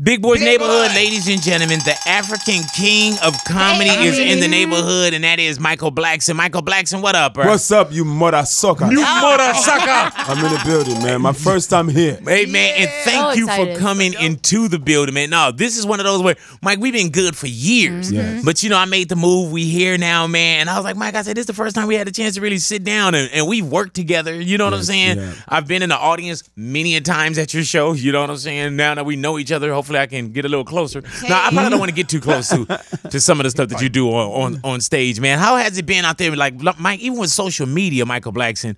Big Boys Big Neighborhood, Boy. ladies and gentlemen, the African king of comedy Hey. is in the neighborhood, and that is Michael Blackson. Michael Blackson, what up, bro? What's up, you mother sucker? you oh. mother sucker? I'm in the building, man. My first time here. Hey man, and thank So you for coming into the building, man. No, this is one of those where Mike, we've been good for years. Mm-hmm. Yes. But you know, I made the move. We here now, man. And I was like, Mike, I said this is the first time we had a chance to really sit down and, and we've worked together. You know what I'm saying? yeah. I've been in the audience many a times at your show. You know what I'm saying? Now that we know each other, hopefully I can get a little closer. Now I probably don't want to get too close to to some of the stuff that you do on, on on stage, man. How has it been out there? Like Mike, even with social media, Michael Blackson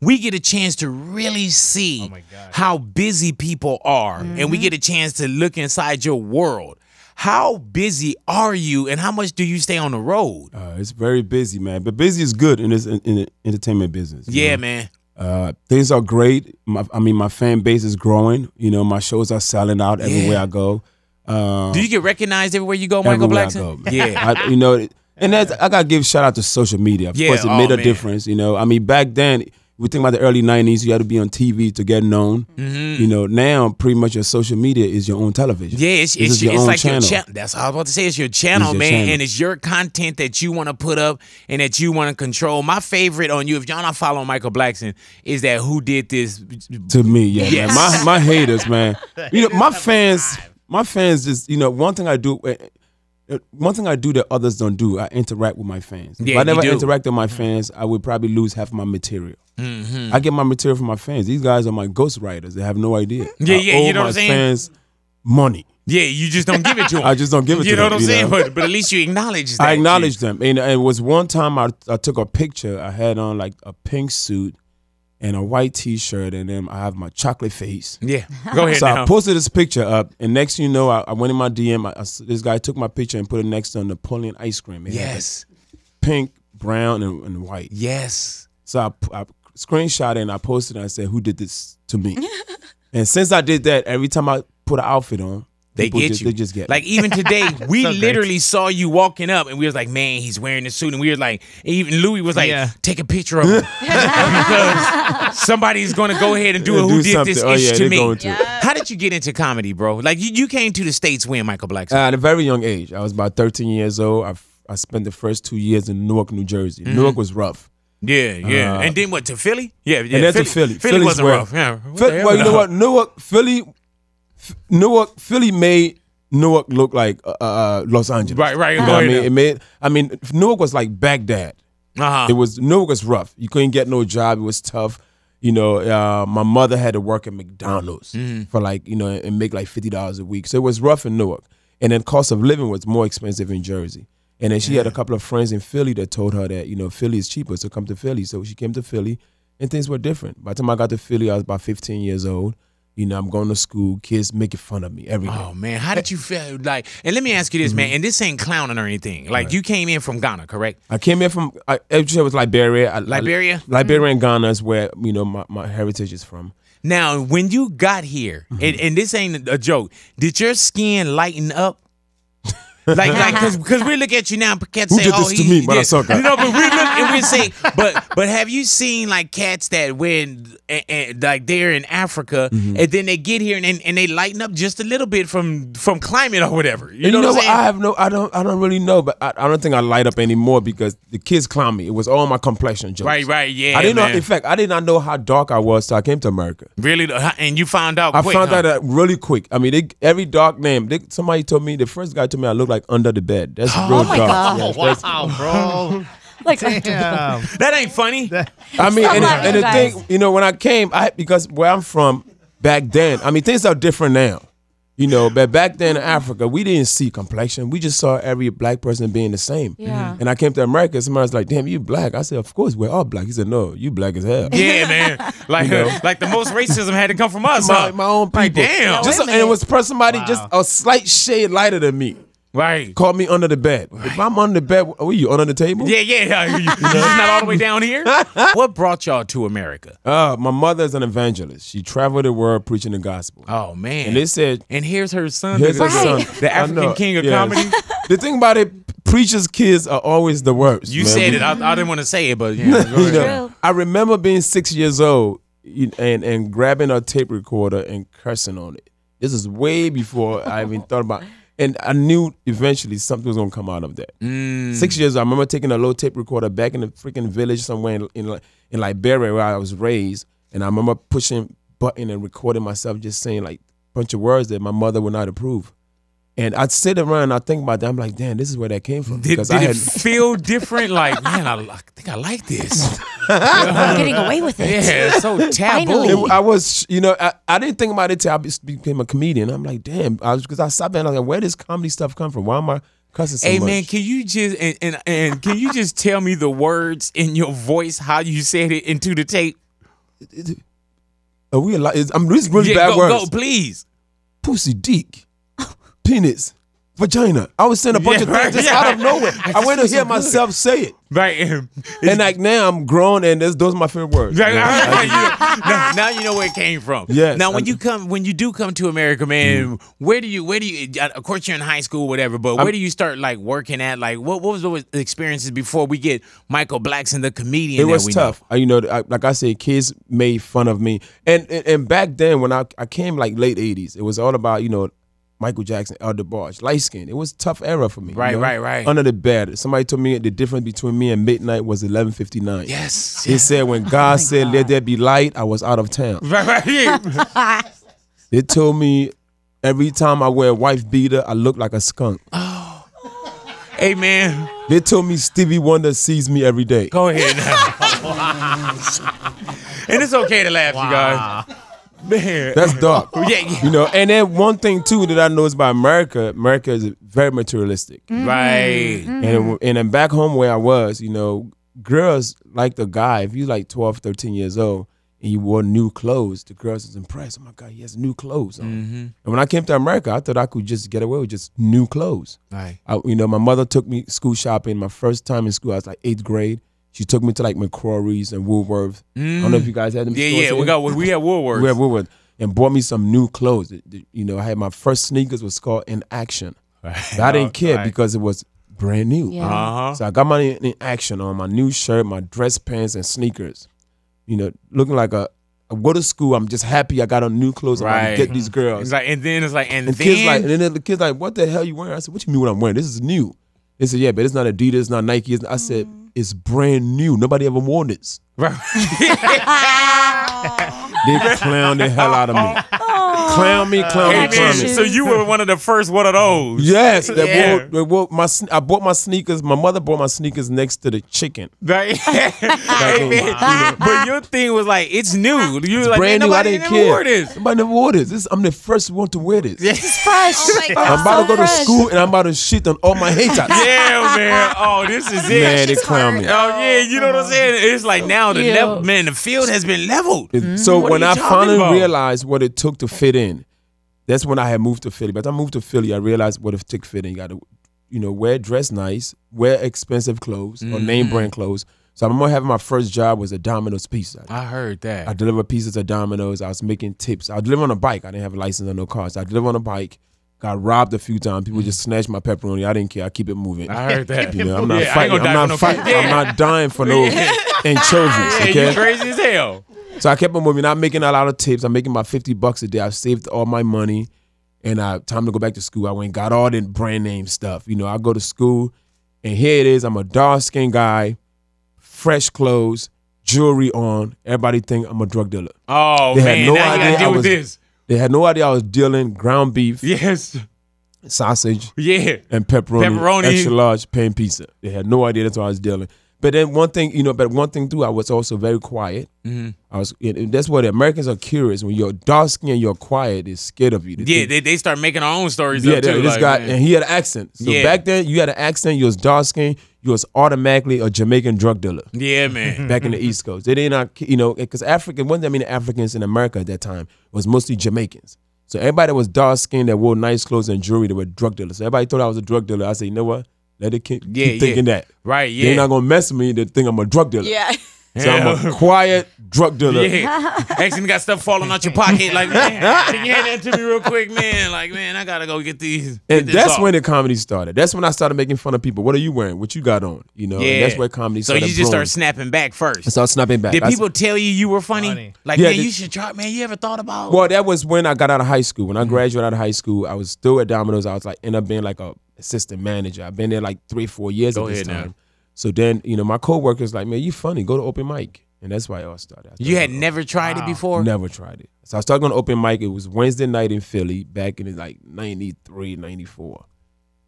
we get a chance to really see how busy people are and we get a chance to look inside your world how busy are you and how much do you stay on the road Uh, it's very busy, man. But busy is good in this in, in the entertainment business. yeah know? man Uh, things are great. My, I mean, my fan base is growing. You know, my shows are selling out everywhere Yeah. I go. Um, do you get recognized everywhere you go michael blackson go, yeah I, you know, and that's, I gotta give shout out to social media. Of Yeah, course, it oh, made a man. difference. You know, I mean, back then we think about the early '90s. You had to be on TV to get known. Mm-hmm. You know, now pretty much your social media is your own television. Yeah, it's, it's, your it's own like channel. your channel. That's all I was about to say. It's your channel, your man, channel. and it's your content that you want to put up and that you want to control. My favorite on you, if y'all not following Michael Blackson, is that who did this? to me, yeah, Yes. man. My my haters, man. You know, my fans, my fans just, you know, one thing I do, uh, uh, one thing I do that others don't do, I interact with my fans. Yeah, if I never you do. interact with my fans, I would probably lose half my material. Mm-hmm. I get my material from my fans. These guys are my ghostwriters. They have no idea. Yeah, I yeah, you know what I'm saying? Fans money. Yeah, you just don't give it to him. I just don't give it you to know what I'm saying? But but at least you acknowledge that. I acknowledge them. And it was one time I, I took a picture. I had on like a pink suit and a white T-shirt, and then I have my chocolate face. Yeah, go ahead So now. I posted this picture up, and next thing you know, I, I went in my DM. I, I this guy took my picture and put it next to Neapolitan ice cream. It yes, pink, brown, and, and white. yes. So I, I screenshot it and I posted it and I said, "Who did this to me?" and since I did that, every time I put an outfit on, They get just, you. They just get like me. even today, we So great. literally saw you walking up, and we was like, "Man, he's wearing the suit," and we were like, even Louis was like, Yeah. "Take a picture of him because somebody's going to go ahead and do Yeah, a who do did this something. Oh, ish yeah, to me." going to. How did you get into comedy, bro? Like you, you came to the states when Michael Blackson. Uh, at a very young age, I was about 13 years old. I I spent the first two years in Newark, New Jersey. Mm-hmm. Newark was rough. Yeah, yeah. Uh, and then what to Philly? Yeah, yeah. and then to Philly. Philly Philly's wasn't where- rough. Yeah. What Phil- the hell? well, you know what? Newark, Philly, Newark, Philly made Newark look like uh, uh, Los Angeles. Right, right. You know I mean, it made. I mean, Newark was like Baghdad. Uh-huh. It was Newark was rough. You couldn't get no job. It was tough. You know, uh, my mother had to work at McDonald's Mm-hmm. for like you know and make like fifty dollars a week. So it was rough in Newark, and then cost of living was more expensive in Jersey. And then she had a couple of friends in Philly that told her that you know Philly is cheaper, so come to Philly. So she came to Philly, and things were different. By the time I got to Philly, I was about fifteen years old. You know, I'm going to school, kids making fun of me every day. Oh man, how did you feel? Like, and let me ask you this, Mm-hmm. man. And this ain't clowning or anything. Like, you came in from Ghana, correct? I came in from I it was Liberia. I- I- Liberia? Liberia and Ghana is where you know my, my heritage is from. Now, when you got here, Mm-hmm. and, and this ain't a joke, did your skin lighten up? Like, like, cause, cause we look at you now, cats Who say, did "Oh, this to he, me, motherfucker?" You know, but we look and we say, but, but have you seen like cats that when, and, and, like they're in Africa, Mm-hmm. and then they get here and, and, and they lighten up just a little bit from from climate or whatever. You You know, know, what I'm what? saying? I have no, I don't, I don't really know, but I, I don't think I light up anymore because the kids clown me. It was all my complexion jokes. right, right, yeah. I didn't man. know. In fact, I did not know how dark I was till I came to America. Really, and you found out. I quick, found huh? out really quick. I mean, they, every dark name. They, somebody told me the first guy told me I look like under the bed. That's oh real Oh my dark. God. Yes, that's- wow, bro. Like, Damn. that ain't funny. I mean, and, and the guys. thing, you know, when I came, I because where I'm from back then, I mean, things are different now. You know, but back then in Africa, we didn't see complexion. We just saw every black person being the same. Yeah. Mm-hmm. And I came to America, somebody was like, damn, you black. I said, of course, we're all black. He said, no, you black as hell. Yeah, man. Like, uh, like the most racism had to come from us. My, huh? my own people. Like, damn. Just, Wait a and it was per somebody Wow. just a slight shade lighter than me. Right. Called me under the bed. If I'm under the bed, what are you, under the table? Yeah, yeah. yeah. You, you not all the way down here. what brought y'all to America? Uh, my mother's an evangelist. She traveled the world preaching the gospel. Oh man. And they said, And here's her son, Here's the, her son. the African king of yes. comedy. the thing about it, preachers' kids are always the worst. You man. said it. I, I didn't want to say it, but yeah. you know, I remember being six years old and, and grabbing a tape recorder and cursing on it. This is way before I even thought about. And I knew eventually something was gonna come out of that. Mm. Six years, I remember taking a little tape recorder back in the freaking village somewhere in, in in Liberia where I was raised, and I remember pushing button and recording myself just saying like a bunch of words that my mother would not approve. And I'd sit around and I think about that. I'm like, damn, this is where that came from. Did, Because did I it had feel different? Like, man, I, I think I like this. I'm getting away with it. Yeah, it's so taboo. It- I was, you know, I, I didn't think about it till I became a comedian. I'm like, damn, I was because I stopped and I was like, where does comedy stuff come from? Why am I cussing so Hey much? man, can you just and, and and can you just tell me the words in your voice how you said it into the tape? Are we alive? Is- I'm this is really Yeah, bad go, words. go, please. Pussy, dick, penis, vagina. I was saying a bunch Yeah, of things right, just yeah. out of nowhere. I I, went to hear so good. myself say it, Right. um, and like now I'm grown, and this, those are my favorite words. Right, You right, right. You know, now, now you know where it came from. Yes, Now, when I'm- you come, when you do come to America, man, where do you, where do you? uh, Of course, you're in high school, whatever. But where I'm- do you start like working at? Like, what, what was those experiences before we get Michael Blackson, the comedian? it that was we tough. Know? You know, I, like I said, kids made fun of me, and, and and back then when I I came like late '80s, it was all about you know. Michael Jackson, El DeBarge, light skin. It was a tough era for me. you Right, know? right, right. Under the bed. Somebody told me the difference between me and midnight was 11:59. Yes. They said when God oh said let there be light, I was out of town. Right, right. Yeah. They told me every time I wear a wife beater, I look like a skunk. hey, man, They told me Stevie Wonder sees me every day. go ahead now. and it's okay to laugh, you guys. Man, That's dark. yeah, yeah. You know, and then one thing too that I know is about America, America is very materialistic. Mm-hmm. right. Mm-hmm. And and then back home where I was, you know, girls like the guy, if you like 12, 13 years old and you wore new clothes, the girls is impressed. Oh my God, he has new clothes on. Mm-hmm. And when I came to America, I thought I could just get away with just new clothes. Right. I, you know, my mother took me school shopping. My first time in school, I was like eighth grade. She took me to like McCrory's and Woolworth. I don't know if you guys had them. Yeah, stores yeah. We got we had Woolworths. We had Woolworth and bought me some new clothes. It- it- You know, I had my first sneakers was called In Action. But I didn't care Right. because it was brand new. Yeah. Uh-huh. So I got my in action on my new shirt, my dress pants, and sneakers. You know, looking like a. I go to school. I'm just happy I got on new clothes. I'm to Right. get these It's girls. like, and then it's like, and, And then kids like, and then the kids like, what the hell you wearing? I said, what you mean what I'm wearing? This is new. They said, yeah, but it's not Adidas, it's not Nike. It's, I said, it's brand new. Nobody ever worn this. Right. They clown the hell out of me. Oh. Clown me, clown Hey, me, clown me. so you were one of the first one of those. Yes, that Yeah. wore, they wore my. I bought my sneakers. My mother bought my sneakers next to the chicken. Right? hey, man, but your thing was like, it's new. You were like, brand new. I didn't care. wore this. Nobody never wore this. this. I'm the first one to wear this. It's fresh. Oh God. I'm about so to go to school and I'm about to shit on all my haters. Yeah, man. Oh, this is it. Man, they clown me. Oh yeah, you know what I'm oh. saying? It's like now the level, man, the field has been leveled. So when I finally realized what it took to fit in, that's when I had moved to Philly. But I moved to Philly, I realized what took to fit in. You got to, you know, wear dress nice, wear expensive clothes or Mm-hmm. name brand clothes. So I remember having my first job was a Domino's pizza. I heard that. I delivered pizzas at Domino's. I was making tips. I delivered on a bike. I didn't have a license or no car. So I delivered on a bike. Got robbed a few times. People just snatched my pepperoni. I didn't care. I keep it moving. I heard that. You know, I'm not Yeah, fighting. I'm not no fighting. fight. I'm not dying for no. Yeah, Okay. you crazy as hell. So I kept on moving. I'm making a lot of tips. I'm making my 50 bucks a day. I've saved all my money. And uh, time to go back to school. I went and got all the brand name stuff. You know, I go to school and here it is. I'm a dark skinned guy, fresh clothes, jewelry on. Everybody think I'm a drug dealer. Oh They had man, no now you idea gotta I deal with this. They had no idea I was dealing ground beef, Yes. sausage, Yeah. and pepperoni, Pepperoni. extra large pan pizza. They had no idea that's what I was dealing. But then one thing, you know, but one thing too, I was also very quiet. Mm-hmm. I was. that's what the Americans are curious. When you're dark skinned and you're quiet, they're scared of you. They Yeah, think- they, they start making our own stories yeah. up too. this like, guy, man. and he had an accent. So Yeah. back then, you had an accent. You was dark skinned. You was automatically a Jamaican drug dealer. yeah, man. Back in the East Coast, they did not, you know, because African wasn't that many Africans in America at that time. It was mostly Jamaicans. So everybody that was dark skinned that wore nice clothes and jewelry, they were drug dealers. So everybody thought I was a drug dealer. I said, you know what? Let it keep, Yeah, keep thinking yeah. that. Right, yeah. They're not gonna mess with me. They think I'm a drug dealer. Yeah. So I'm a quiet drug dealer. Yeah. Actually, got stuff falling out your pocket. Like, man, can you hand that to me real quick, man? Like, man, I gotta go get these. And get this that's off. when the comedy started. That's when I started making fun of people. What are you wearing? What you got on? You know, yeah. and that's where comedy So started. you just growing. start snapping back first. I started snapping back. Did I- people tell you you were funny? Funny. Like, Yeah, man, they- you should try. Man, you ever thought about? Well, that was when I got out of high school. When. I mm. graduated out of high school, I was still at Domino's. I was like, end up being like a assistant manager. I've been there like three, four years Go at this ahead now. time. So then, you know, my coworkers like, man, you funny. Go to open mic, and that's why I all started. I you had started- never tried it before. never tried it. So I started going to open mic. It was Wednesday night in Philly back in like 93, 94.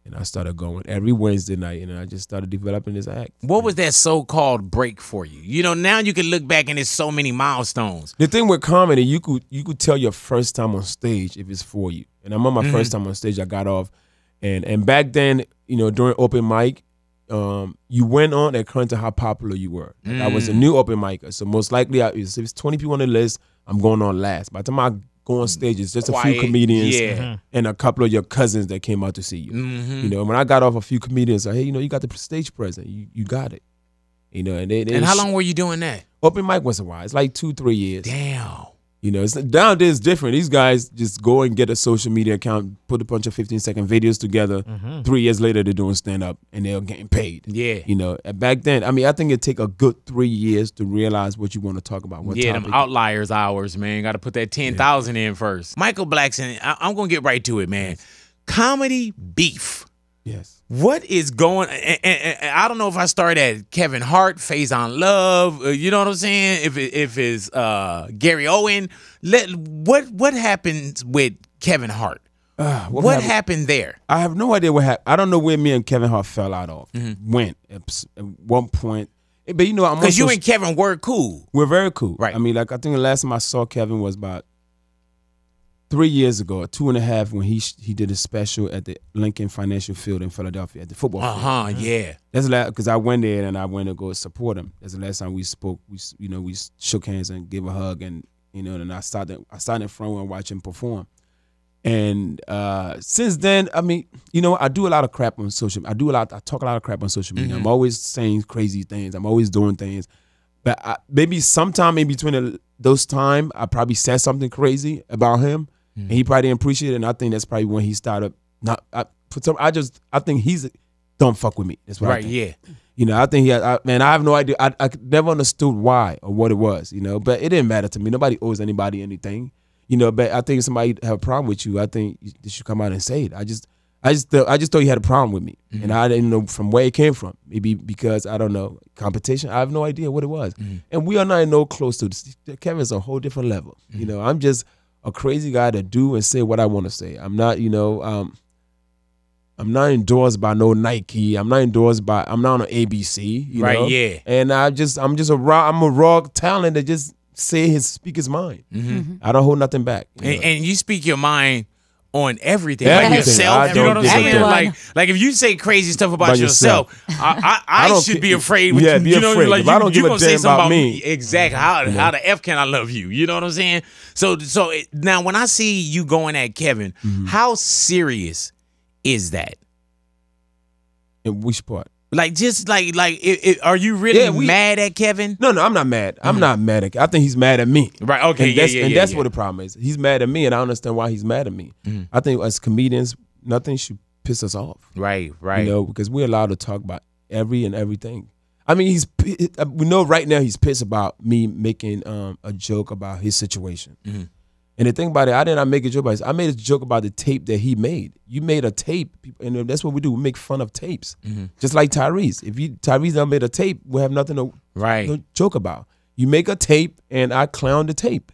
And I started going every Wednesday night, and I just started developing this act. What was that so-called break for you? You know, now you can look back and there's so many milestones. The thing with comedy, you could you could tell your first time on stage if it's for you. And I'm on my first mm-hmm. time on stage. I got off, and and back then, you know, during open mic, um, you went on according to how popular you were. Like, I was a new open micer, so most likely, I, if it's 20 people on the list, I'm going on last. By the time I go on stage, it's just a few comedians yeah. and a couple of your cousins that came out to see you. Mm-hmm. You know, when I got off, a few comedians said, "Hey, you know, you got the stage present. You you got it." You know, and they, they And how long were you doing that? open mic was a while. It's like two, three years. Damn. You know, it's nowadays it's different. These guys just go and get a social media account, put a bunch of 15 second videos together. Mm-hmm. Three years later, they're doing stand up and they're getting paid. Yeah. You know, back then, I mean, I think it take a good three years to realize what you want to talk about. What yeah, topic. them outliers hours, man. Got to put that ten thousand in first. Michael Blackson, I- I'm gonna get right to it, man. Comedy beef. Yes. What is going? And, and- and I don't know if I start at Kevin Hart, Faison Love. uh, You know what I'm saying? If it, if it's uh, Gary Owen, let what what happens with Kevin Hart? Uh, What, happened? happened there? I have no idea what happened. I don't know where me and Kevin Hart fell out of. Mm-hmm. When at at one point, but you know, I'm Because you and Kevin were cool. We're very cool. Right. I mean, like I think the last time I saw Kevin was about three years ago, two and a half, when he he did a special at the Lincoln Financial Field in Philadelphia at the football. Uh huh. Yeah. That's the last because I went there and I went to go support him. That's the last time we spoke. We you know we shook hands and gave a hug and you know and I started I started in front and watch him perform. And uh, since then, I mean, you know, I do a lot of crap on social. I do a lot. I talk a lot of crap on social media. I'm always saying crazy things. I'm always doing things. But I, maybe sometime in between the, those time, I probably said something crazy about him, and he probably didn't appreciate it. And I think that's probably when he started not. I, for some, I just I think he's don't fuck with me. That's what I Right. Yeah. You know, I think he had, I, man, I have no idea. I, I never understood why or what it was, you know, but it didn't matter to me. Nobody owes anybody anything, you know, but I think if somebody have a problem with you, I think you you should come out and say it. I just, I just, thought- I just thought he had a problem with me mm-hmm. and I didn't know from where it came from. Maybe because, I don't know, competition. I have no idea what it was. Mm-hmm. And we are not no close to this. Kevin's a whole different level. You mm-hmm. know, I'm just a crazy guy to do and say what I want to say. I'm not, you know, um, I'm not endorsed by no Nike. I'm not endorsed by. I'm not on ABC. You Right, know? yeah. And I just. I'm just a raw. I'm a raw talent that just say his speak his mind. I don't hold nothing back. you Mm-hmm. And, and you speak your mind on everything, Everything. like yourself. You know what I'm don't give a saying? Like, like if you say crazy stuff about About yourself, yourself. I, I, I, I should be afraid. With Yeah, you, be you know, afraid. Like If you, I don't you give a gonna say damn something about about me. Exactly. How how the f can I love you? You know what I'm saying? So so it, now when I see you going at Kevin, Mm-hmm. how serious is that? in which part? Like just like like it, it, are you really Yeah, we- mad at Kevin? No, no, I'm not mad. I'm not mad at. I think he's mad at me. Right. Okay. and yeah. that's, yeah. and that's what the problem is. He's mad at me, and I understand why he's mad at me. I think as comedians, nothing should piss us off. Right. Right. You know, because we're allowed to talk about every and everything. I mean, he's we know right now he's pissed about me making um, a joke about his situation. Mm-hmm. And the thing about it, I did not make a joke about this. I made a joke about the tape that he made. You made a tape, and that's what we do. We make fun of tapes, Mm-hmm. just like Tyrese. If you Tyrese never made a tape, we have nothing to Right. to joke about. You make a tape, and I clown the tape.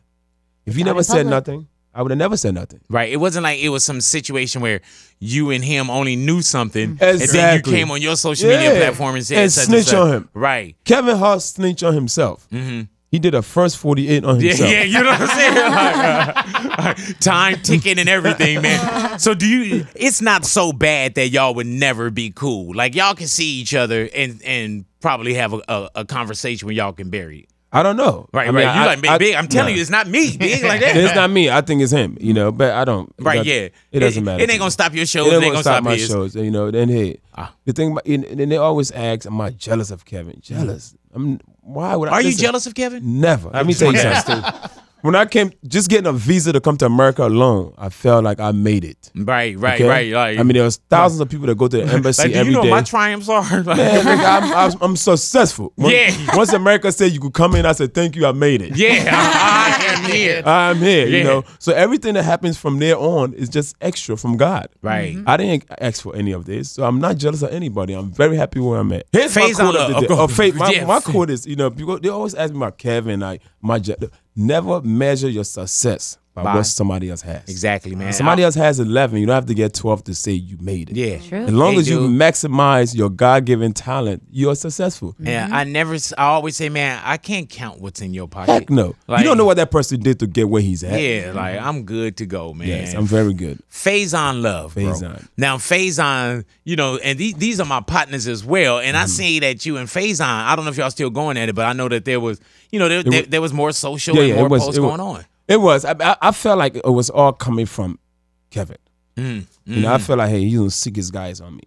If you Not never said public. nothing, I would have never said nothing. Right. It wasn't like it was some situation where you and him only knew something, and then you came on your social media platform and said And such snitch such. on him. Right. Kevin Hart snitched on himself. He did a first forty eight on. Yeah, himself. yeah, you know what I'm saying? Like, uh, time ticking and everything, man. So do you? It's not so bad that y'all would never be cool. Like y'all can see each other and and probably have a, a, a conversation when y'all can bury it. I don't know. Right, I mean, right. You I- like big, I- big. I'm telling nah. you, it's not me, big like that. It's not me. I think it's him. You know, but I don't. Right, doesn't- yeah. It doesn't matter. It ain't gonna stop your shows. It It ain't ain't gonna gonna stop my his. shows. You know. Then hey, Ah. the thing about and, and they always ask, "Am I jealous of Kevin?" Jealous. I'm. Why would I? Are you jealous of Kevin? Never. Let me tell you something. When I came, just getting a visa to come to America alone, I felt like I made it. Right, right, okay? right. Like, I mean, there was thousands of people that go to the embassy like, every you know day. my triumphs are? Like, Man, I'm, I'm, I'm successful. Once, Yeah. Once America said you could come in, I said, thank you, I made it. yeah, I, I am here. I'm here, Yeah. you know. So everything that happens from there on is just extra from God. Right. I didn't ask for any of this, so I'm not jealous of anybody. I'm very happy where I'm at. Here's my Phase on quote of the day. go- Oh, my, yeah. my quote is, you know, people they always ask me about Kevin, like my je- never measure your success by, By- what somebody else has. Exactly, man. Somebody else has 11. You don't have to get 12 to say you made it. Yeah. True. As long Hey, as you maximize your God given talent, you're successful. Yeah, I never. I always say, man, I can't count what's in your pocket. Heck no. Like, you don't know what that person did to get where he's at. Yeah, like I'm good to go, man. Yes, I'm very good. Faison Love, bro. Faison. Now Faison, you know, and these these are my partners as well. And I Mm-hmm. see that you and Faison. I don't know if y'all still going at it, but I know that there was, you know, there, there, there was more social Yeah, and yeah, more was- posts it wa- going on. It was. I, I, I felt like it was all coming from Kevin. Mm, You know, I felt like, hey, he's gonna sick his guys on me.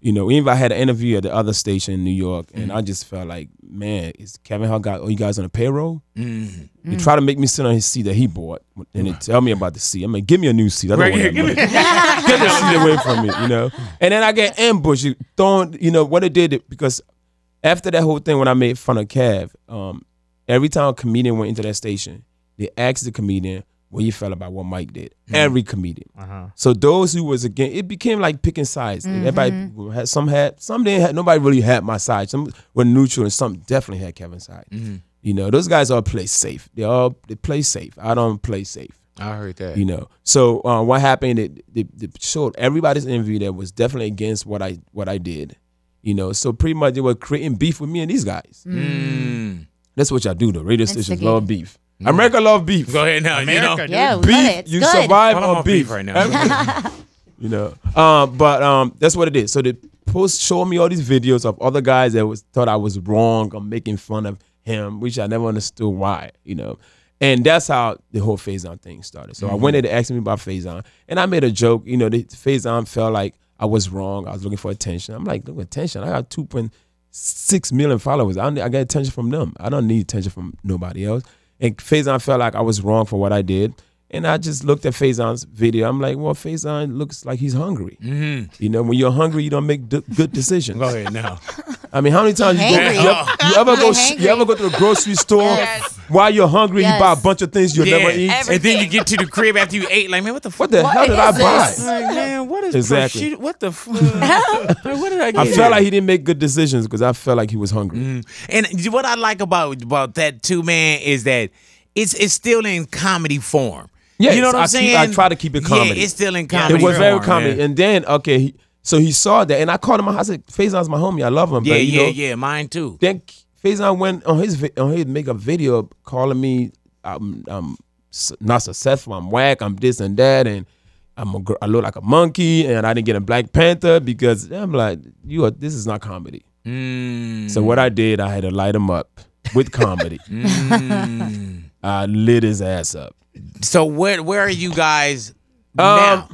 You know, even if I had an interview at the other station in New York, and Mm-hmm. I just felt like, man, is Kevin Hart got all you guys on the payroll? Mm-hmm. He tried to make me sit on his seat that he bought, and tell me about the seat. I'm like, give me a new seat. I don't Right, want yeah, that money. Get the seat away from me, you know. And then I get ambushed, you throwing, you know, what it did because after that whole thing when I made fun of Kev, um, every time a comedian went into that station, they asked the comedian what he felt about what Mike did. Mm-hmm. Every comedian. Uh-huh. So those who was again, it became like picking sides. Everybody mm-hmm. had some had some didn't had nobody really had my side. Some were neutral and some definitely had Kevin's side. Mm-hmm. You know, those guys all play safe. They all they play safe. I don't play safe I heard that. you know. So uh, what happened? It, it, it showed everybody's interview that was definitely against what I what I did, you know. So pretty much they were creating beef with me and these guys. Mm. mm. That's what y'all do. though. radio stations love beef. America love beef. Go ahead now. You know, America, Yeah, we beef. love it. You good. survive Well, on on beef beef right now. you know. Um, but um, that's what it is. So the post showed me all these videos of other guys that was thought I was wrong or making fun of him, which I never understood why. You know. And that's how the whole Faison thing started. So I went there to ask me about Faison, and I made a joke. You know, the Faison felt like I was wrong. I was looking for attention. I'm like, look, attention. I got two point six million followers. I, don't- I get attention from them. I don't need attention from nobody else. And Faison felt like I was wrong for what I did. And I just looked at Faison's video. I'm like, well, Faison looks like he's hungry. You know, when you're hungry, you don't make d- good decisions. Go ahead now. I mean, how many times you, go, you, ever, you ever go Hangry. you ever go to the grocery store Yes. while you're hungry? You buy a bunch of things you'll yeah. never eat. And then you get to the crib after you ate, like, man, what the fuck? What the What hell did I is buy? Like, man, what is Exactly. prosciutto- What the fuck? what did I get? I felt like he didn't make good decisions because I felt like he was hungry. Mm. And what I like about about that too, man, is that it's it's still in comedy form. Yes, you know what I'm I keep- saying? I try to keep it comedy. Yeah, it's still in comedy. It was very form, comedy. man. And then, okay, he, so he saw that, and I called him. I said, Faison's my homie. I love him. Yeah, but, you yeah, know, yeah. Mine too. Then Faison went on his on his make a video calling me I'm, I'm not successful. I'm whack. I'm this and that, and I'm a, I look like a monkey, and I didn't get a Black Panther because I'm like, you are. This is not comedy. Mm. So what I did, I had to light him up with comedy. Mm. I lit his ass up. So where where are you guys Um, now?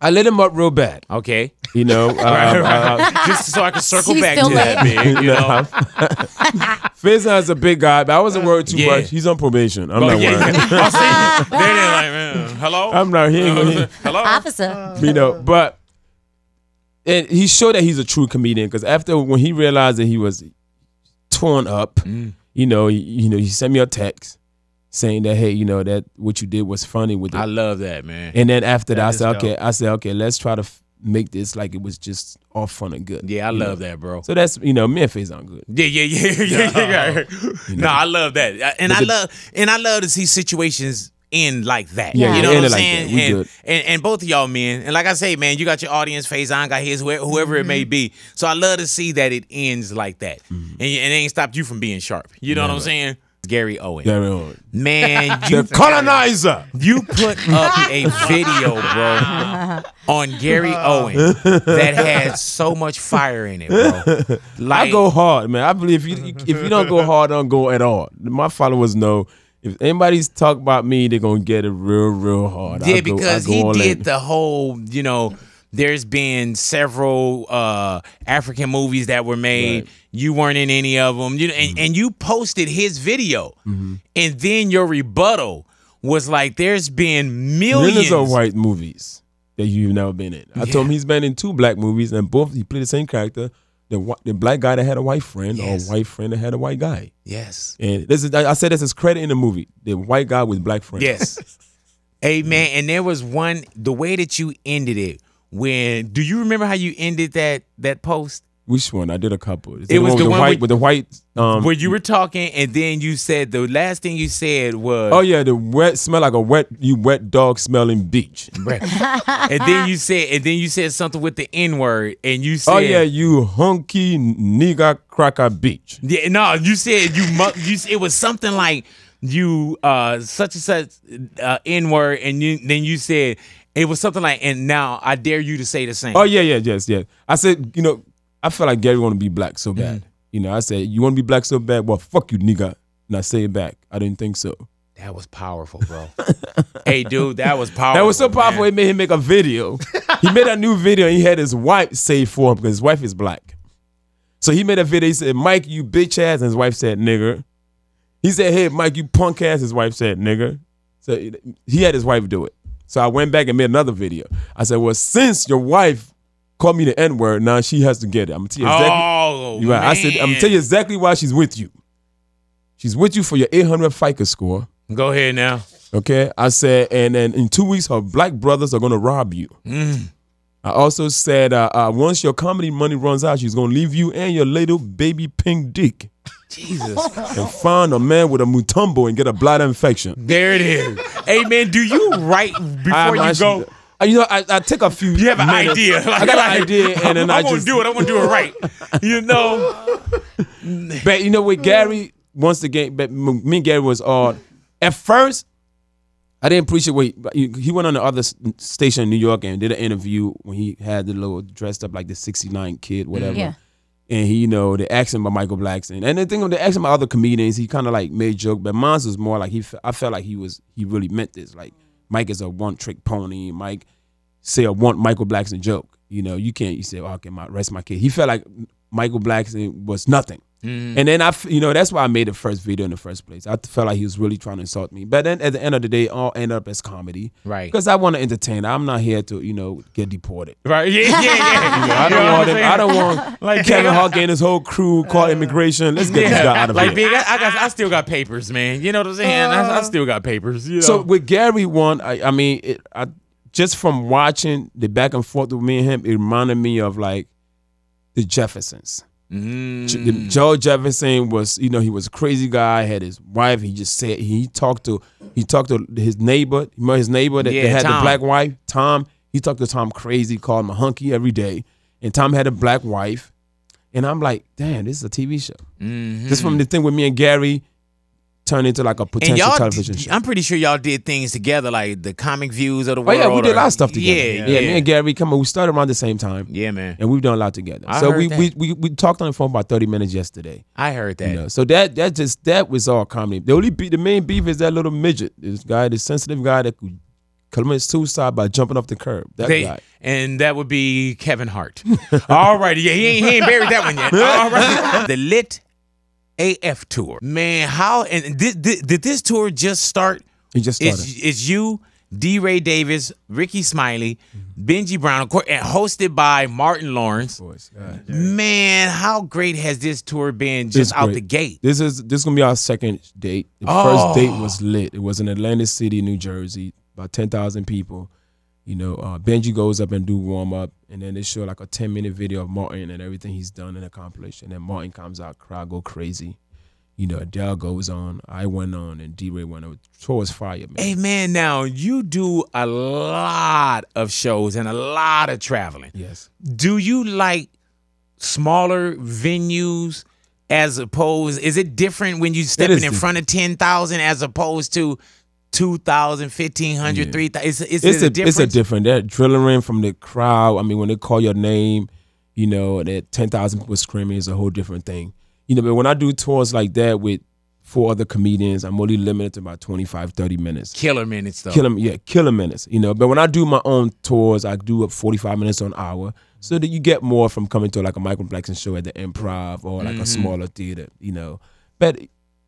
I lit him up real bad. Okay, You know, uh, Right, right. uh, just so I can circle He's back still to that, lit. man. You know, Faison's a big guy, but I wasn't worried too Yeah. much. He's on probation. I'm Oh, not yeah, worried. yeah. I see. They're there like, man, hello, I'm not. here. ain't hello. Officer. you know, but and he showed that he's a true comedian because after when he realized that he was torn up, Mm. You know, he, you know, he sent me a text saying that hey, you know, that what you did was funny with it. I love that, man. and then after that, That I said, dope. okay, I said, okay, let's try to f- make this like it was just all fun and good. Yeah, I love know? that, bro. So that's you know, me and Faison good. Yeah, yeah, yeah, yeah, yeah. yeah. No, I love that, and I love, and I love to see situations end like that. Yeah, you know what I'm like saying? and, and and both of y'all men, and like I say, man, you got your audience Faison, got his, whoever, whoever it may be. So I love to see that it ends like that, Mm-hmm. and, and it ain't stopped you from being sharp. You know what I'm saying? Gary Owen, Gary Owen. man, you The colonizer. you put up a video, bro, on Gary Owen that had so much fire in it, bro. Like, I go hard, man. I believe if you if you don't go hard, don't go at all. My followers know if anybody's talk about me, they're gonna get it real, real hard. Yeah, go- because he did in. the whole, you know, There's been several uh, African movies that were made. Right. You weren't in any of them. You know, and, and you posted his video, and then your rebuttal was like, "There's been millions Millions of white movies that you've never been in. I told him he's been in two black movies, and both he played the same character. The the black guy that had a white friend, Yes. or a white friend that had a white guy. Yes, And this is I I said this is credit in the movie. The white guy with black friends. yes, Amen. And there was one the way that you ended it. When do you remember how you ended that that post? Which one? I did a couple. It was with the the one white with- the white. Um, where you were talking, and then you said the last thing you said was, oh yeah, the wet smell like a wet you wet dog smelling beach. And then you said, and then you said something with the N word, and you said, Oh yeah, you hunky nigga cracker beach. yeah, no, you said you, mu- you, it was something like you, uh, such and such, uh, N word, and you, then you said it was something like, and now I dare you to say the same. Oh yeah, yeah, yes, yeah. I said, you know, I feel like Gary want to be black so bad. Mm-hmm. You know, I said, you want to be black so bad? Well, fuck you, nigga. And I say it back. I didn't think so. That was powerful, bro. hey, dude, that was powerful. That was so powerful. man. It made him make a video. he made a new video and he had his wife say for him because his wife is black. So he made a video. He said, Mike, you bitch ass. And his wife said, nigger. He said, hey, Mike, you punk ass. His wife said, nigger. So he had his wife do it. So I went back and made another video. I said, well, since your wife called me the N word, now she has to get it. I'm to tell you exactly. Oh, You right. I said, I'm to tell you exactly why she's with you. She's with you for your 800 FICO score. Go ahead now. Okay, I said, and then in two weeks, her black brothers are gonna rob you. I also said, uh, uh, once your comedy money runs out, she's gonna leave you and your little baby pink dick Jesus. and find a man with a mutombo and get a bladder infection. There it is. hey man, do you write before I'm you go? You know, I, I take a few. You have an minutes. idea. I got an idea, and then I, I, want just to do it. I want to do it right. You know. But you know, with Gary, once the game, but me and Gary was on. At first, I didn't appreciate what he, he went on the other station in New York and did an interview when he had the little dressed up like the '69 kid, mm-hmm. whatever. Yeah. And he, you know, they asked him about Michael Blackson, and the thing of they asked him about other comedians, he kind of like made joke, but mine was more like he. I felt like he was he really meant this. Like Mike is a one trick pony. Mike say a one Michael Blackson joke. You know, you can't. You say, oh, okay, my rest my kid. He felt like Michael Blackson was nothing. Mm. And then I, you know, that's why I made the first video in the first place. I felt like he was really trying to insult me. But then at the end of the day, it all ended up as comedy. Right. Because I want to entertain. I'm not here to, you know, get deported. Right. Yeah. Yeah. Yeah. I You know don't want I'm I don't want Like, Kevin Hart and his whole crew call uh, immigration. Let's get this guy out of like here. big, I, I got, I still got papers, man. You know what I'm saying? I, I uh, still got papers. You know? So with Gary Owen, I, I mean, it, I just from watching the back and forth with me and him, it reminded me of like the Jeffersons. Mm. George Jefferson was, you know, he was a crazy guy. Had his wife. He just said he talked to he talked to his neighbor. Remember his neighbor that, that had Tom. the black wife, Tom. He talked to Tom crazy, called him a hunky every day. And Tom had a black wife. And I'm like, damn, this is a TV show. Just from the thing with me and Gary turned into like a potential television show. I'm pretty sure y'all did things together, like the comic views of the world. Oh yeah, we did a lot of stuff together. Yeah, yeah, me and Gary, come on, we started around the same time. Yeah, man. And we've done a lot together. I so heard we, that. we we we talked on the phone about 30 minutes yesterday. I heard that. You know, so that that just that was all comedy. The only beat, the main beef is that little midget, this guy, this sensitive guy that could commit suicide by jumping off the curb. That They- guy. and that would be Kevin Hart. All righty. Yeah, he ain't, he ain't buried that one yet. All right. The Lit AF tour. Man, how and did, did, did this tour just start? He just started. It's, it's you, D. Ray Davis, Rickey Smiley, Benji Brown, of course, and hosted by Martin Lawrence. Boys, God. Man, how great has this tour been just It's out great. the gate? This is this is gonna be our second date. The Oh. first date oh. was lit. It was in Atlantic City, New Jersey, about ten thousand people. You know, uh, Benji goes up and do warm up, and then they show like a ten minute video of Martin and everything he's done and accomplished. And then Martin comes out, crowd go crazy. You know, Adele goes on, I went on, and D Ray went on. Tour was fire, man. Hey man, now you do a lot of shows and a lot of traveling. Yes. Do you like smaller venues as opposed? Is it different when you stepping in different. front of ten thousand as opposed to 2,000, 1,500, Yeah. 3,000? Is, is it's it a, a, difference? it's a different. That adrenaline from the crowd. I mean, when they call your name, you know, that ten thousand people screaming is a whole different thing. You know, but when I do tours like that with four other comedians. I'm only limited to about 25, 30 minutes. Killer minutes though. Killer, yeah, killer minutes. You know, but when I do my own tours, I do up 45 minutes on hour, so that you get more from coming to like a Michael Blackson show at the Improv or like a mm-hmm. smaller theater. You know, but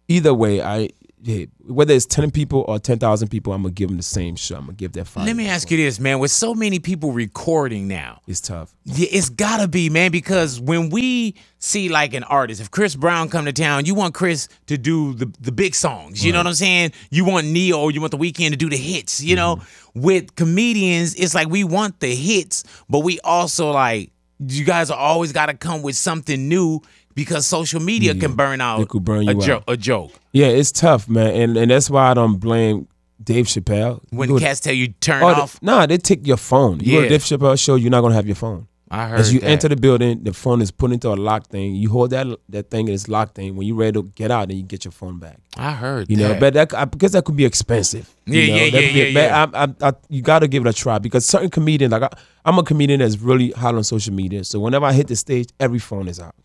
either way, I yeah, whether it's 10 people or 10,000 people, I'm gonna give them the same show. I'm gonna give that five. Let me ask you this, man. With so many people recording now, It's tough. Yeah, it's gotta be, man, because when we see like an artist, if Chris Brown come to town, you want Chris to do the, the big songs. You know what I'm saying? You want Ne-Yo, you want the Weeknd to do the hits. You know, mm-hmm. with comedians, it's like we want the hits, but we also like you guys are always gotta come with something new because social media can burn out It could burn a, jo- out. a joke. Yeah, it's tough, man, and and that's why I don't blame Dave Chappelle. When You go- cats tell you turn Oh, they- off, nah, they take your phone. You go Yeah. to Dave Chappelle show, you're not gonna have your phone. I heard As you that. enter the building, the phone is put into a lock thing. You hold that that thing and it's locked thing. When you're ready to get out, then you get your phone back. I heard You know, but that I, because that could be expensive. you Yeah, know, yeah, that yeah, be- yeah, but I, I, I, you got to give it a try because certain comedians, like I, I'm a comedian that's really hot on social media. So whenever I hit the stage, every phone is out.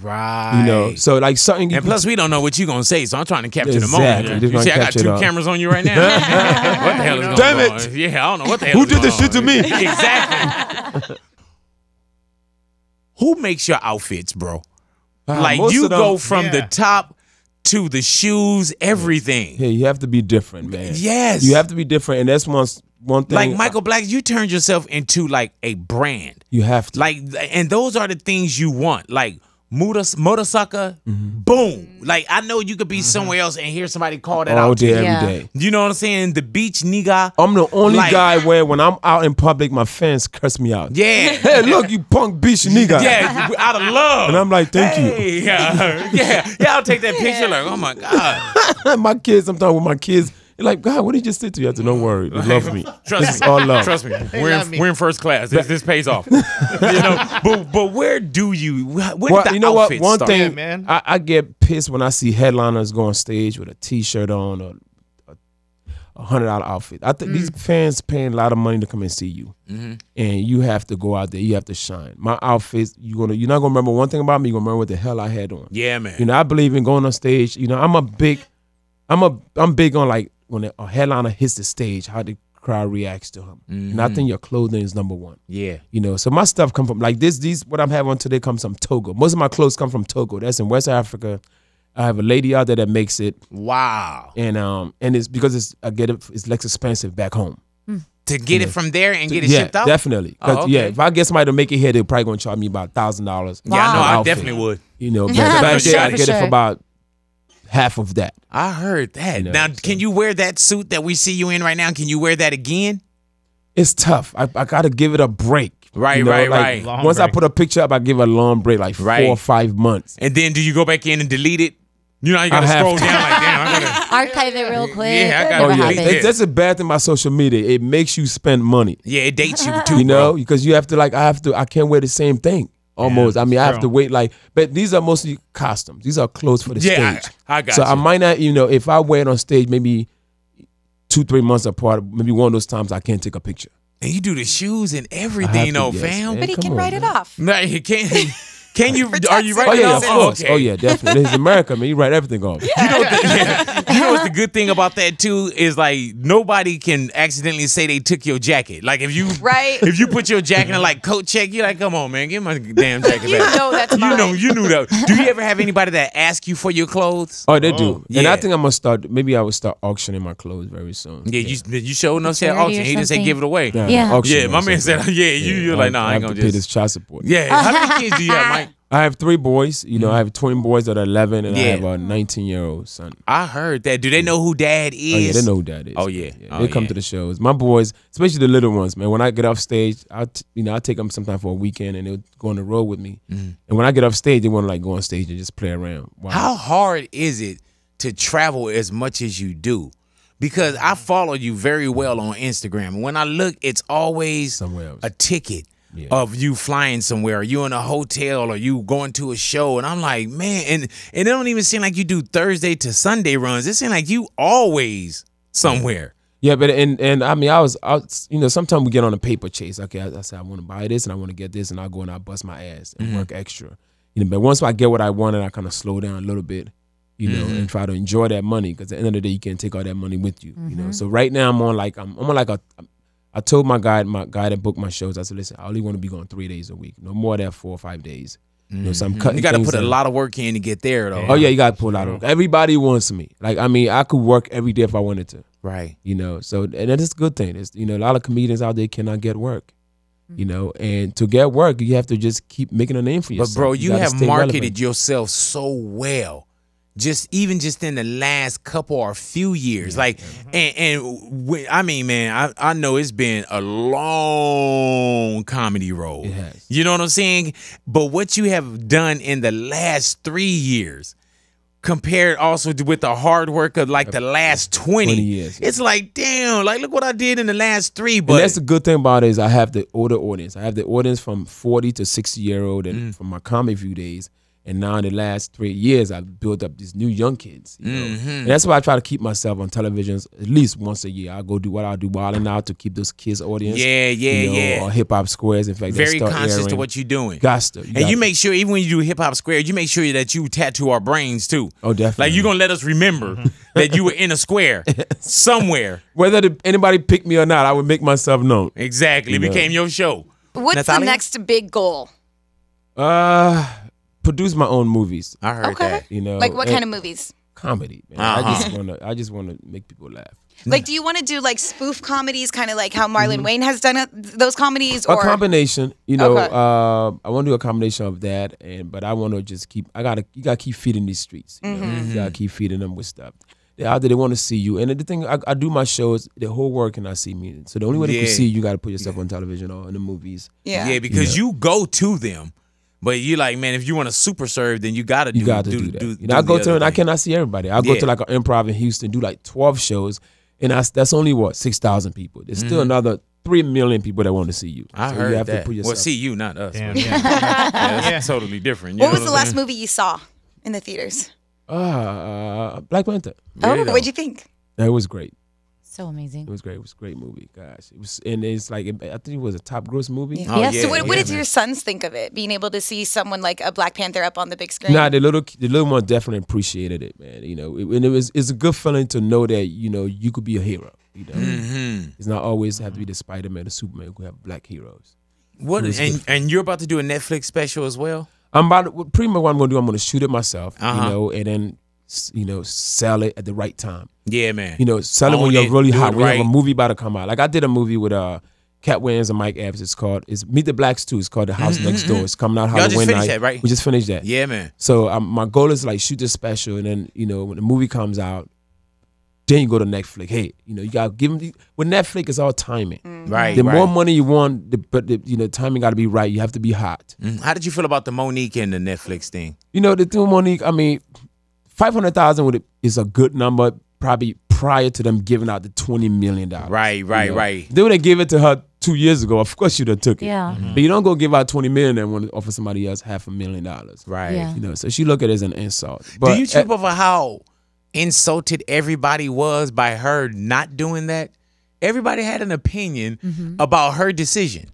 Right. You know, so like certain. And plus, we don't know what you're gonna say, so I'm trying to capture Exactly. the moment. Just You see, I got two cameras on you right now. what the hell is going Damn on? it. Yeah, I don't know what the hell. Who is did going this shit to me? exactly. Who makes your outfits, bro? Ah, like you them- go from the top to the shoes, everything. Yeah, you have to be different, man. Yes. you have to be different, and that's one one thing. Like Michael Black, you turned yourself into like a brand. you have to. Like, and those are the things you want. Like, Muda, Motorsucker, Mm-hmm. boom. Like, I know you could be somewhere else and hear somebody call that all out. to day, you. every Yeah. day. You know what I'm saying? The beach nigga. I'm the only Like- guy where when I'm out in public, my fans curse me out. Yeah. Hey, look, you punk beach nigga. Yeah, out of love. And I'm like, thank you. Yeah, yeah, yeah. I'll take that picture. Like, oh my god. my kids, sometimes with my kids, they're like, God, what did you just say to you? I said, don't worry. They love me. Trust This is me. all love. Trust me. We're in, me. we're in first class. This, this pays off. you know, but but where do you? Where did the you know what? One start? thing, Yeah, man. I, I get pissed when I see headliners go on stage with a T-shirt on or a, a hundred dollar outfit. I think Mm. these fans paying a lot of money to come and see you, Mm-hmm. and you have to go out there. You have to shine. My outfits, you gonna you're not gonna remember one thing about me. You're gonna remember what the hell I had on. Yeah, man. You know, I believe in going on stage. You know, I'm a big, I'm a, I'm big on like when a headliner hits the stage, how the crowd reacts to him. And Mm-hmm. I think your clothing is number one. yeah. You know, so my stuff come from like this. These what I'm having on today comes from Togo. Most of my clothes come from Togo. That's in West Africa. I have a lady out there that makes it, Wow. and um, and it's because it's I get it. It's less expensive back home. To get it from there and get it yeah, shipped out. Definitely. Oh, Yeah, if I get somebody to make it here, they're probably gonna charge me about thousand dollars. Yeah, I know. I definitely would. You know, but Yeah, back there sure, I for get it for about half of that. I heard that. You know, now, so- can you wear that suit that we see you in right now? Can you wear that again? It's tough. I, I got to give it a break. Right, You know, right, like, right. Long Once I put a picture up, I give a long break, like Right. four or five months. And then do you go back in and delete it? You know, you gotta scroll down like, damn, I gotta. Archive it real quick. Yeah, I gotta Oh yeah, it. That's a bad thing about social media. It makes you spend money. Yeah, it dates you too, You know, because you have to like I have to I can't wear the same thing almost. I mean, I have true. to wait like. But these are mostly costumes. These are clothes for the Yeah, stage. I, I got so you. I might not, you know, if I wear it on stage, maybe two three months apart. Maybe one of those times I can't take a picture. and you do the shoes and everything, to, though, yes, fam. man. But he can on, write it off. No, he can't. Can you? Are you For right? Oh yeah, of oh, now? course. Okay. Oh yeah, definitely. It's America, man. You write everything off. You know, what the, yeah. you know what's the good thing about that too is like nobody can accidentally say they took your jacket. Like if you Right. if you put your jacket in like coat check, you're like, come on, man, give my damn jacket You back. You know that's you know, you knew that. Do you ever have anybody that ask you for your clothes? Oh, they do. And I think I'm gonna start. Maybe I will start auctioning my clothes very soon. Yeah, you you showed enough said auction. He didn't say give it away. Yeah, Yeah. auction my man something. said, yeah, you you're like, no, I, I ain't gonna to pay just. this child support. Yeah, how many kids do you have, Mike? I have three boys. You know, I have twin boys that are 11, and I have a 19 year old son. I heard that. Do they know who Dad is? Oh yeah, they know who dad is. Oh, yeah. Oh, they come yeah. to the shows. My boys, especially the little ones, man. When I get off stage, I t- you know I take them sometime for a weekend, and they'll go on the road with me. Mm-hmm. And when I get off stage, they want to like go on stage and just play around. Wow. How hard is it to travel as much as you do? Because I follow you very well on Instagram. When I look, it's always Somewhere else. a ticket Yeah. of you flying somewhere, or you in a hotel, or you going to a show. And I'm like, man, and and it don't even seem like you do Thursday to Sunday runs. It seems like you always somewhere. Yeah, but and and I mean I was out. You know, sometimes we get on a paper chase. Okay, I, I say I want to buy this and I want to get this, and I go and I bust my ass and Mm-hmm. work extra. You know, but once I get what I want, and I kind of slow down a little bit. you know, Mm-hmm. and try to enjoy that money because at the end of the day, you can't take all that money with you, you Mm-hmm. know. So right now, I'm on like I'm, I'm on like a. I told my guy, my guy that booked my shows, I said, listen, I only want to be going three days a week, no more than four or five days. You know, so I'm cutting. Mm-hmm. You got to things put a lot of work in to get there, though. Oh yeah, you got to put a lot of Work. Everybody wants me. Like I mean, I could work every day if I wanted to. Right. You know, so and that is a good thing. It's, you know, a lot of comedians out there cannot get work. You know, and to get work, you have to just keep making a name for yourself But bro, you, gotta have marketed relevant. yourself so well. Just even just in the last couple or few years, like, and, and when, I mean, man, I, I know it's been a long comedy road. It. You know what I'm saying? But what you have done in the last three years, compared also to, with the hard work of like the last 20, 20 years, yeah. it's like, damn, like look what I did in the last three. And But that's the good thing about it is I have the older audience. I have the audience from 40 to 60 year old and Mm. from my comedy view days. And now in the last three years, I've built up these new young kids. You know? Mm-hmm. And that's why I try to keep myself on television at least once a year. I'll go do what I'll do Wild 'N Out to keep those kids audience. Yeah, yeah, you know, yeah. Or hip hop squares. In fact, they very start conscious to what you're doing. Got to. and got you to. make sure even when you do hip hop squares, you make sure that you tattoo our brains too. Oh, definitely. Like you're gonna let us remember that you were in a square somewhere. Whether the, anybody picked me or not, I would make myself known. Exactly. It Yeah. became your show. What's Natalia? the next big goal? Uh, produce my own movies. I heard Okay. that. You know, Like what and kind of movies? comedy? Man. Uh-huh. I just wanna, I just wanna make people laugh. Like, do you want to do like spoof comedies, kind of like how Marlon Wayans has done it, those comedies, or a combination you know Okay. uh, i want to do a combination of that and but i want to just keep i gotta you gotta keep feeding these streets you, know? Mm-hmm. you gotta keep feeding them with stuff they're out there they want to see you and the thing I, I do my shows the whole world cannot see me so the only way they can see you you gotta put yourself on television or in the movies yeah, Yeah, because you go to them. But you like, man, if you want to super serve, then you gotta do you got to do, that you know i go to and i cannot see everybody i go Yeah. to like an improv in houston do like 12 shows and that's, that's only what 6000 people there's still another 3 million people that want to see you Mm-hmm. I So heard you have that. to put well, see you, not us. Damn, but- yeah. Yeah, that's totally different. What know was the last movie you saw in the theaters? uh, black panther Oh, Really what'd you think? that was great So amazing. It was great. It was a great movie, guys. It was, and it's like I think it was a top gross movie. Yeah. Oh, Yes. yeah, so, what, what yeah, did man. your sons think of it? Being able to see someone like a Black Panther up on the big screen. Nah, the little the little one definitely appreciated it, man. You know, it, and it was it's a good feeling to know that you know you could be a hero. You know, Mm-hmm. it's not always have to be the Spider Man, the Superman. We could have black heroes. What and good. and you're about to do a Netflix special as well? I'm about to, pretty much what I'm gonna do. I'm gonna shoot it myself, Uh-huh. you know, and then you know sell it at the right time. Yeah, man. You know, sell it when you're it, really hot. it We have a movie about to come out. Like I did a movie with uh Katt Williams and Mike Epps. It's called it's Meet the Blacks too. It's called The House Next Door. It's coming out Mm-hmm, Y'all Halloween just finished night. that, right? We just finished that. Yeah, man. So um, my goal is like shoot this special, and then you know when the movie comes out, then you go to Netflix. Hey, you know you gotta give them the, with Netflix. It's all timing. Right. The right. more money you want, the, but the, you know timing got to be right. You have to be hot. Mhm. How did you feel about the Mo'Nique and the Netflix thing? You know the thing, Mo'Nique. I mean, five hundred thousand is a good number. Probably prior to them giving out the twenty million dollars. Right, right, right. They would have gave it to her two years ago. Of course, you'd have took it. Yeah. But you don't go give out twenty million and want to offer somebody else half a million dollars. Right. Yeah. You know, so she look at it as an insult. But Do you trip uh, over how insulted everybody was by her not doing that? Everybody had an opinion Mm-hmm. about her decision.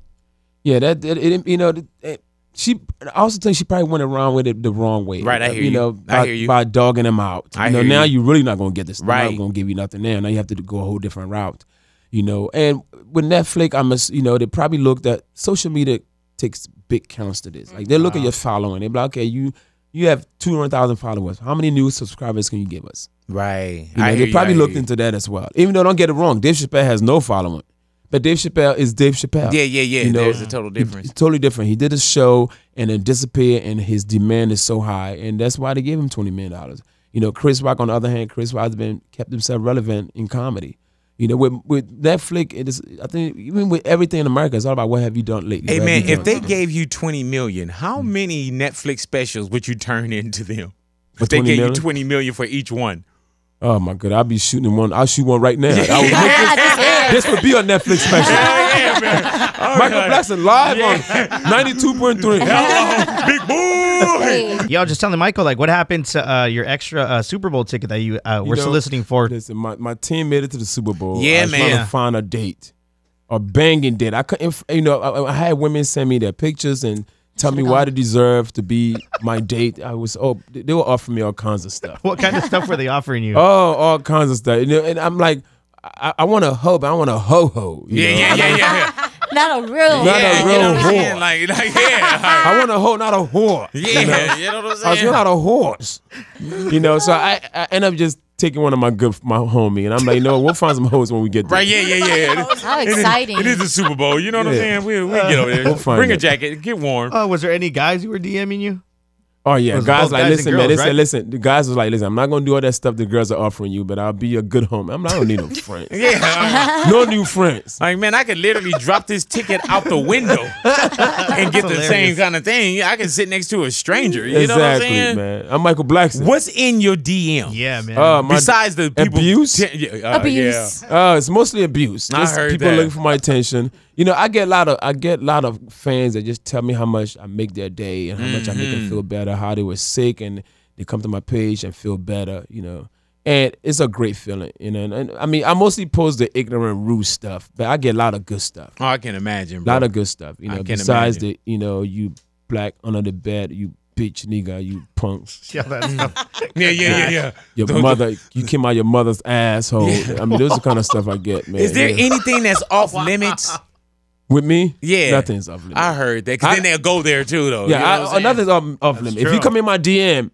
Yeah, that, that it, you know, it, it- she. I also think she probably went around with it the wrong way. Right, I Uh, hear you. you. know, I by, hear you. by dogging them out. I you know, hear now you. you're really not gonna get this. They're Right. not gonna give you nothing now. Now you have to go a whole different route. You know, and with Netflix, I must you know, they probably looked at social media takes big counts to this. Like they look at your following. They be like, okay, you you have two hundred thousand followers. How many new subscribers can you give us? Right. You know, I hear they probably I looked into that as well. Even though don't get it wrong, Dave Chappelle has no following, but Dave Chappelle is Dave Chappelle. Yeah, yeah, yeah. You know, There's a total difference. It's totally different. He did a show and then disappeared, and his demand is so high, and that's why they gave him twenty million dollars. You know, Chris Rock, on the other hand, Chris Rock has been kept himself relevant in comedy. You know, with with Netflix, it is. I think even with everything in America, it's all about what have you done lately. Hey man, if they gave you twenty million, how mm. many Netflix specials would you turn into them? If they gave million? you twenty million for each one. oh my god, I'll be shooting one. I'll shoot one right now. I would- this, this would be a Netflix special. yeah, man. Michael Blackson live on ninety two point three. Big boy. Yo, just telling Michael, like, what happened to uh, your extra uh, Super Bowl ticket that you uh, were know, soliciting for? Listen, my, my team made it to the Super Bowl. Yeah, I was man. Trying to find a date, a banging date. I couldn't, you know, I, I had women send me their pictures and tell me why they deserve to be my date. I was oh they they were offering me all kinds of stuff. What kind of stuff were they offering you? Oh, all kinds of stuff. You know, and I'm like, I, I want a hoe, but I want a ho ho. Yeah, yeah, yeah, yeah, yeah. Not a real. Not a yeah, you real know what I'm saying? whore. Like, like, yeah, I want a hoe, not a whore. yeah, you know what I'm I was saying? not a horse. You know, so I, I end up just taking one of my good my homie, and I'm like, you know, we'll find some hoes when we get there. Right, yeah, yeah, yeah. How It is- exciting. It is the Super Bowl. You know what I'm saying? We'll, we'll get over there. We'll find Bring a it. jacket. Get warm. Oh, was there any guys who were DMing you? Oh yeah, Was guys like guys and listen, man. girls, They right? said, listen. The guys was like, listen, I'm not gonna do all that stuff the girls are offering you, but I'll be a good homie. I'm like, I don't need no friends. Yeah. no new friends. Like, man, I could literally drop this ticket out the window and get the hilarious. same kind of thing. I can sit next to a stranger. You know what I'm exactly, saying? man. I'm Michael Blackson. What's in your DM? Yeah, man. Uh, Besides the people Abuse? T- yeah, uh, Abuse. Yeah. Uh, it's mostly abuse. I Just heard people that. looking for my attention. You know, I get a lot of I get a lot of fans that just tell me how much I make their day and how much I make Mm-hmm. them feel better. How they were sick and they come to my page and feel better. You know, and it's a great feeling. You know, and, and I mean, I mostly post the ignorant, rude stuff, but I get a lot of good stuff. Oh, I can imagine, A lot of good stuff. You I know, can besides imagine. the you know you black under the bed, you bitch nigga, you punks. yeah, that stuff. yeah, yeah, yeah, yeah. Your Don't- mother, you came out your mother's asshole. I mean, those are the kind of stuff I get, man. Is there Yeah. anything that's off limits? With me? Yeah. nothing's off limits. I heard that. Because I- then they'll go there too, though. Yeah, You know I, what I'm oh, saying? nothing's off, off limits. If you come in my DM,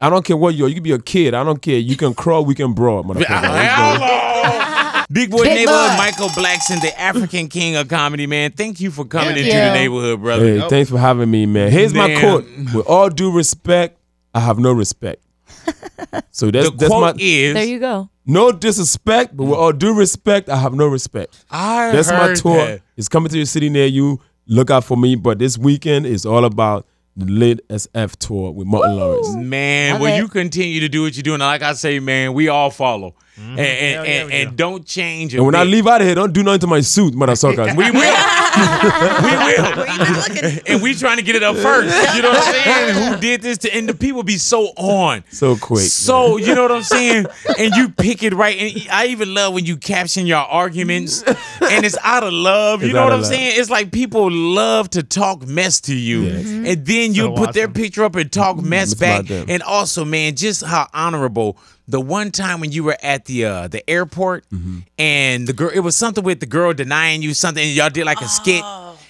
I don't care what you are. You can be a kid. I don't care. You can crawl. We can brawl, motherfucker. Hello. Big boy Big neighborhood, boy. Michael Blackson, the African king of comedy, man. Thank you for coming Thank into you. the neighborhood, brother. Hey, thanks for having me, man. Here's my quote. With all due respect, I have no respect. So that's the that's quote my is, There you go. no disrespect, but with all due respect, I have no respect. I That's my heard tour. that. It's coming to your city near you. Look out for me. But this weekend is all about the Lit AF tour with Martin Lawrence. Man, Love will you continue to do what you're doing? Like I say, man, we all follow. Mm-hmm. And, and, yeah, and, we and do. don't change a And when I leave out of here, don't do nothing to my suit, motherfuckers. we will. we will. Where you been looking? and we trying to get it up first. You know what I'm saying? Who did this to and the people be so on. so quick. So you know what I'm saying, and you pick it right. And I even love when you caption your arguments, and it's out of love. You It's know what I'm love. saying? It's like people love to talk mess to you, Yes. Mm-hmm. and then you So put their awesome. picture up and talk mm-hmm. mess It's back. And also, man, just how honorable. The one time when you were at the uh, the airport, Mm-hmm. and the girl, it was something with the girl denying you something, and y'all did like a skit.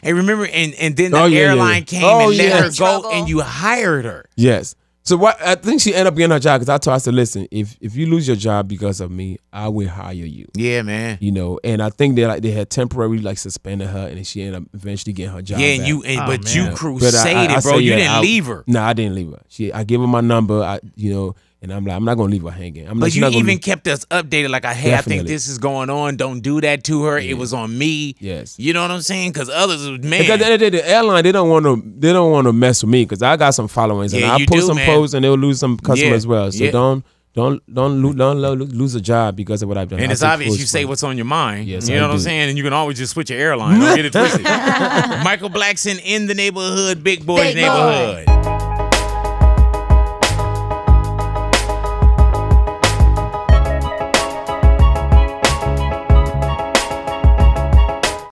And remember, and, and then the Oh, yeah, yeah, airline yeah. came Oh, and let her go, Trouble. and you hired her. Yes. So what I think she ended up getting her job because I told her, I said, listen, if if you lose your job because of me, I will hire you. Yeah, man. You know, and I think they like they had temporarily like suspended her, and she ended up eventually getting her job. Yeah, and back. you, and, Oh, but man. you But I- But crusaded, bro. say, you yeah, didn't I- leave her. No, I didn't leave her. She, I gave her my number. I, you know, and I'm like, I'm not gonna leave her hanging. I'm like, But she's you even leave- kept us updated, like, hey, I think this is going on. Don't do that to her. It was on me. Yes. You know what I'm saying? Because others, was- man. Because at the the the airline they don't want to they don't want to mess with me because I got some followings and I you post do, some man. posts and they'll lose some customers Yeah, as well. So yeah. don't don't don't lo- don't lo- lose a job because of what I've done. and I it's obvious you say what's on your mind. Yes, you I know what I'm saying? And you can always just switch your airline. Don't get it twisted. Michael Blackson in the neighborhood, Big Boys Big boy. neighborhood.